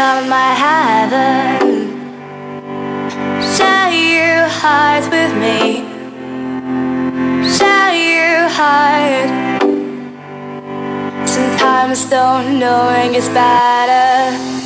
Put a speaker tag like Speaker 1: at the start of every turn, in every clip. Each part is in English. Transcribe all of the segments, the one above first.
Speaker 1: become my heaven. Share your heart with me. Share your heart. Sometimes don't knowing is better.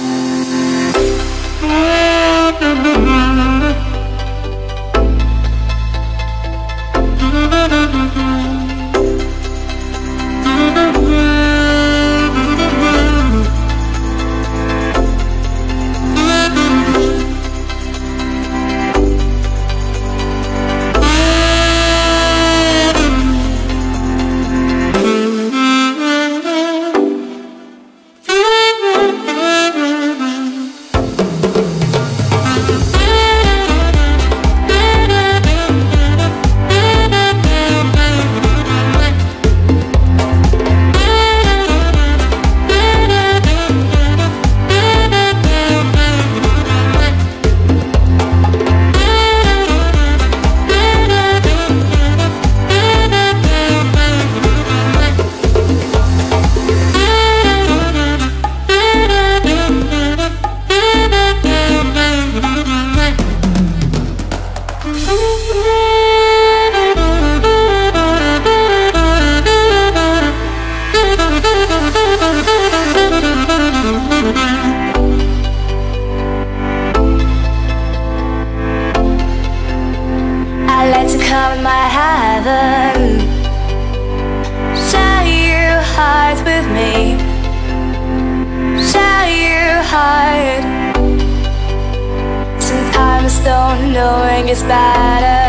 Speaker 1: With me? Shall you hide? Sometimes don't knowing is better.